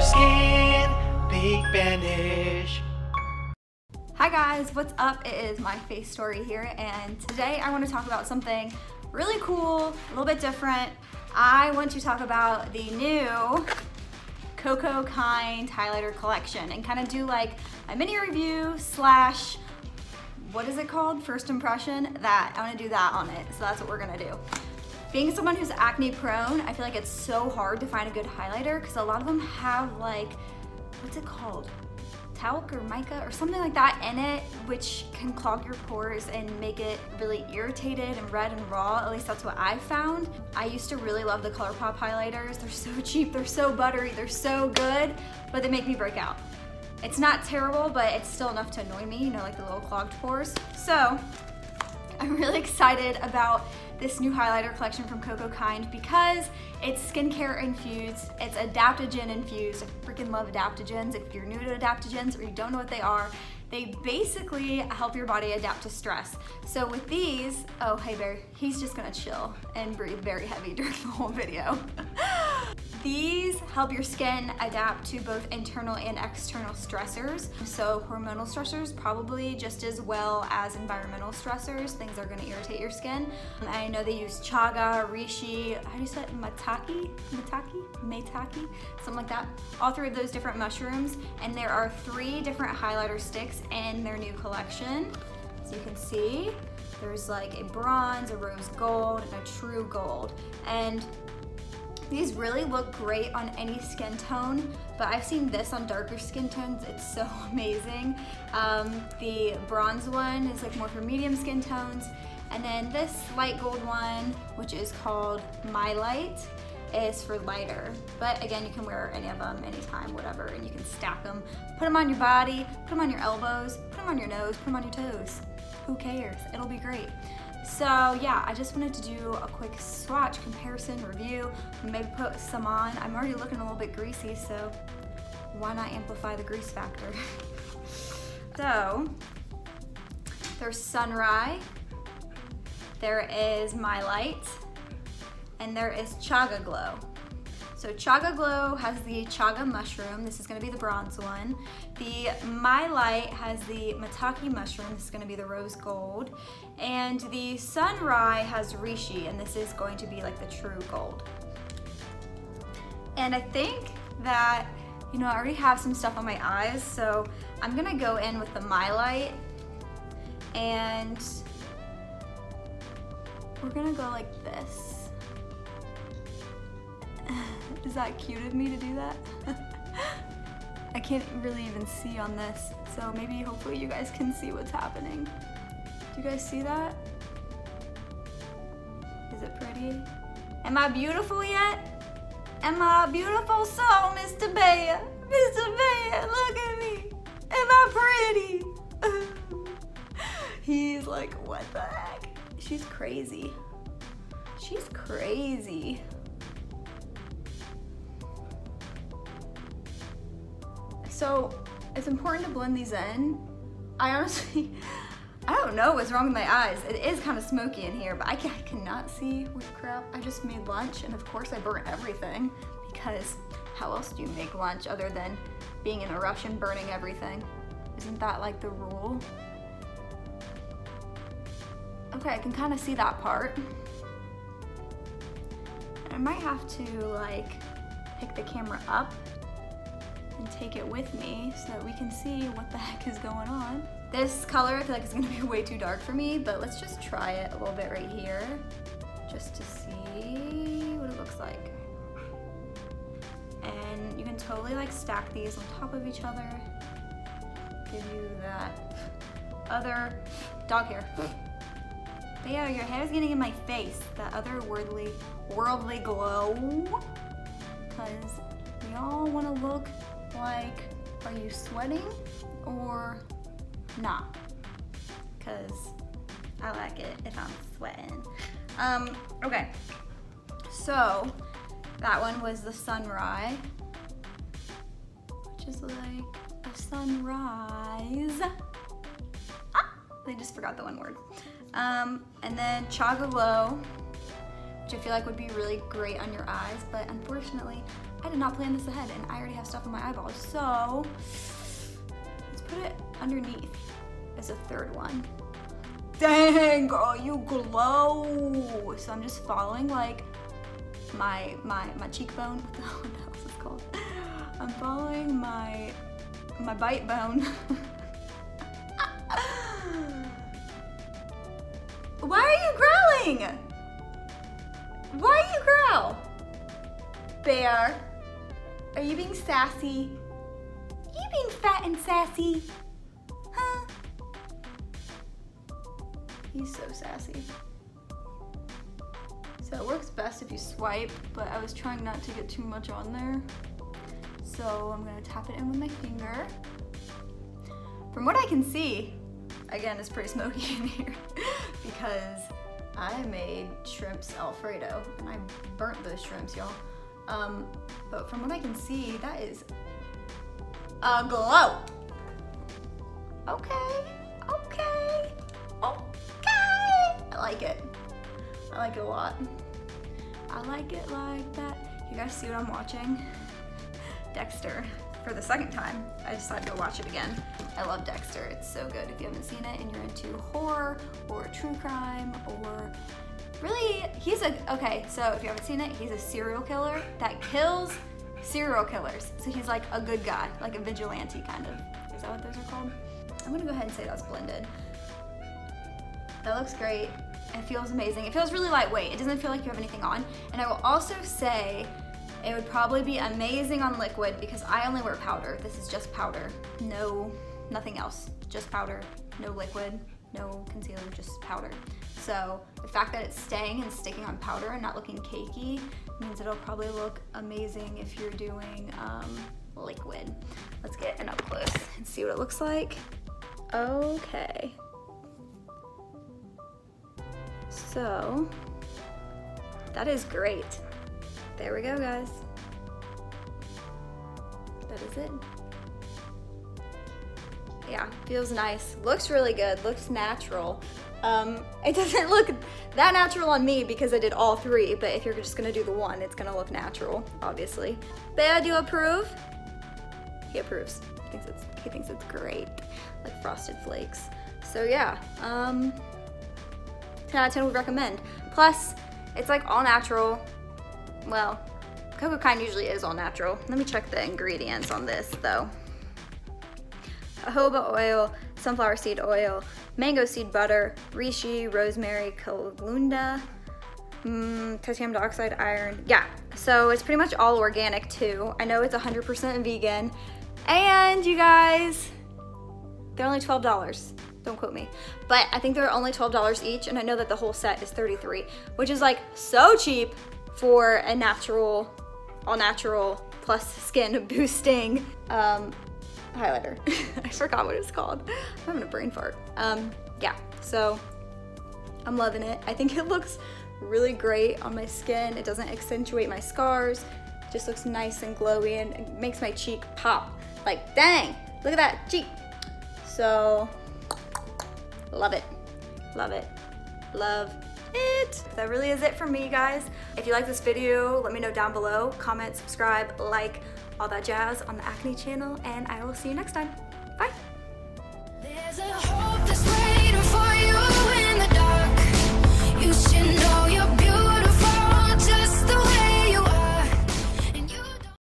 skin, Big Bandish. Hi guys, what's up? It is my face story here and today I want to talk about something really cool, a little bit different. I want to talk about the new Cocokind highlighter collection and kind of do like a mini review slash what is it called? First impression? That. I want to do that on it. So that's what we're going to do. Being someone who's acne prone, I feel like it's so hard to find a good highlighter because a lot of them have like, what's it called? talc or mica or something like that in it, which can clog your pores and make it really irritated and red and raw. At least that's what I found. I used to really love the ColourPop highlighters. They're so cheap, they're so buttery, they're so good, but they make me break out. It's not terrible, but it's still enough to annoy me, you know, like the little clogged pores. So, I'm really excited about this new highlighter collection from Cocokind because it's skincare infused, it's adaptogen infused. I freaking love adaptogens. If you're new to adaptogens or you don't know what they are, they basically help your body adapt to stress. So with these, oh hey bear, he's just gonna chill and breathe very heavy during the whole video. These help your skin adapt to both internal and external stressors. So hormonal stressors probably just as well as environmental stressors. Things are gonna irritate your skin. I know they use chaga, reishi, how do you say it? Mataki? Mataki? Maitake? Something like that. All three of those different mushrooms. And there are three different highlighter sticks in their new collection. As you can see, there's like a bronze, a rose gold, and a true gold. And these really look great on any skin tone, but I've seen this on darker skin tones. It's so amazing. Um, the bronze one is like more for medium skin tones. And then this light gold one, which is called Mai-Light, is for lighter. But again, you can wear any of them anytime, whatever, and you can stack them. Put them on your body, put them on your elbows, put them on your nose, put them on your toes. Who cares? It'll be great. So yeah, I just wanted to do a quick swatch, comparison, review, maybe put some on. I'm already looking a little bit greasy, so why not amplify the grease factor? so, there's Sunrise, there is Mai-Light, and there is Chaga Glow. So Chaga Glow has the Chaga mushroom. This is gonna be the bronze one. The Mai-Light has the Maitake mushroom. This is gonna be the rose gold. And the Sunrise has Reishi, and this is going to be like the true gold. And I think that, you know, I already have some stuff on my eyes, so I'm gonna go in with the Mai-Light and we're gonna go like this. Is that cute of me to do that? I can't really even see on this, so maybe hopefully you guys can see what's happening. Do you guys see that? Is it pretty? Am I beautiful yet? Am I beautiful so, Mr. Bear? Mr. Bear, look at me. Am I pretty? He's like, what the heck? She's crazy. She's crazy. So it's important to blend these in. I honestly, I don't know what's wrong with my eyes. It is kind of smoky in here, but I, I cannot see with crap. I just made lunch and of course I burnt everything because how else do you make lunch other than being in a rush and burning everything? Isn't that like the rule? Okay, I can kind of see that part. I might have to like pick the camera up and take it with me so that we can see what the heck is going on. This color I feel like is gonna be way too dark for me, but let's just try it a little bit right here just to see what it looks like. And you can totally like stack these on top of each other. Give you that other dog hair. But yeah, your hair is getting in my face. That other worldly, worldly glow. Because we all want to look like, are you sweating or not? Because I like it if I'm sweating. Um, okay, so that one was the sunrise, which is like a sunrise. Ah, I just forgot the one word. Um, and then Chaga Glow, which I feel like would be really great on your eyes, but unfortunately, I did not plan this ahead and I already have stuff on my eyeballs. So let's put it underneath as a third one. Dang, girl, you glow. So I'm just following like my my my cheekbone. What the, hell is this called? I'm following my my bite bone. Why are you growling? Why are you growl? Bear, are you being sassy? You being fat and sassy? Huh? He's so sassy. So it works best if you swipe, but I was trying not to get too much on there. So I'm gonna tap it in with my finger. From what I can see, again, it's pretty smoky in here because I made shrimps alfredo and I burnt those shrimps, y'all. Um, but from what I can see, that is a glow. Okay, okay, okay. I like it. I like it a lot. I like it like that. You guys see what I'm watching? Dexter for the second time. I decided to watch it again. I love Dexter. It's so good. If you haven't seen it and you're into horror or true crime or really, he's a, okay, so if you haven't seen it, he's a serial killer that kills serial killers. So he's like a good guy, like a vigilante kind of. Is that what those are called? I'm gonna go ahead and say that's blended. That looks great. It feels amazing. It feels really lightweight. It doesn't feel like you have anything on. And I will also say it would probably be amazing on liquid because I only wear powder. This is just powder. No, nothing else. Just powder, no liquid, no concealer, just powder. So the fact that it's staying and sticking on powder and not looking cakey means it'll probably look amazing if you're doing um, liquid. Let's get an up close and see what it looks like. Okay. So, that is great. There we go, guys. That is it. Yeah, feels nice. Looks really good, looks natural. Um, it doesn't look that natural on me because I did all three, but if you're just gonna do the one, it's gonna look natural, obviously. Bea, do you approve? He approves. He thinks it's, he thinks it's great, like frosted flakes. So yeah, um, 10 out of 10 would recommend. Plus, it's like all natural. Well, Cocokind usually is all natural. Let me check the ingredients on this though. Jojoba oil, sunflower seed oil, mango seed butter, reishi, rosemary, calendula, mm, titanium dioxide, iron. Yeah, so it's pretty much all organic too. I know it's 100% vegan. And you guys, they're only $12 don't quote me. But I think they're only $12 each, and I know that the whole set is 33 which is like so cheap for a natural, all natural, plus skin boosting um, highlighter. I forgot what it's called. I'm having a brain fart. Um, yeah, so I'm loving it. I think it looks really great on my skin. It doesn't accentuate my scars. It Just looks nice and glowy and it makes my cheek pop. Like, dang, look at that cheek. So Love it. Love it. Love it. That really is it for me, guys. If you like this video, let me know down below. Comment, subscribe, like, all that jazz on the Acne channel, and I will see you next time. Bye.